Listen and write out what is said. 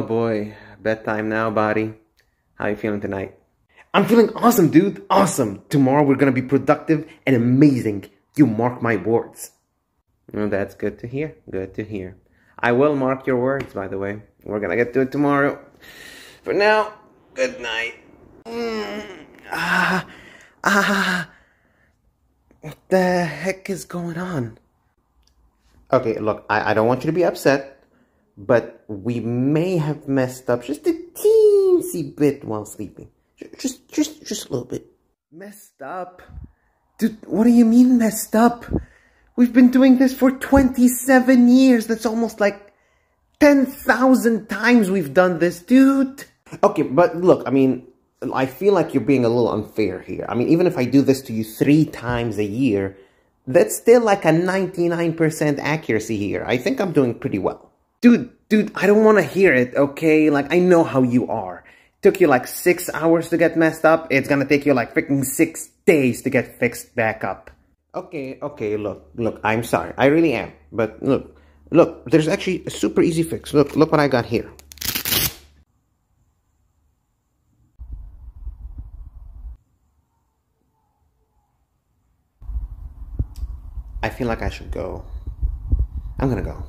Oh boy, bedtime now, body. How you feeling tonight? I'm feeling awesome, dude. Awesome. Tomorrow we're gonna be productive and amazing. You mark my words. Oh, that's good to hear. Good to hear. I will mark your words, by the way. We're gonna get to it tomorrow. For now, good night. Mm, ah, ah. What the heck is going on? Okay, look, I, I don't want you to be upset, but we may have messed up just a teensy bit while sleeping. Just, just, just a little bit. Messed up? Dude, what do you mean messed up? We've been doing this for 27 years. That's almost like 10,000 times we've done this, dude. Okay, but look, I mean, I feel like you're being a little unfair here. I mean, even if I do this to you three times a year, that's still like a 99% accuracy here. I think I'm doing pretty well. Dude, dude, I don't want to hear it, okay? Like, I know how you are. Took you like six hours to get messed up. It's gonna take you like freaking six days to get fixed back up. Okay, okay, look, look, I'm sorry. I really am. But look, look, there's actually a super easy fix. Look, look what I got here. I feel like I should go. I'm gonna go.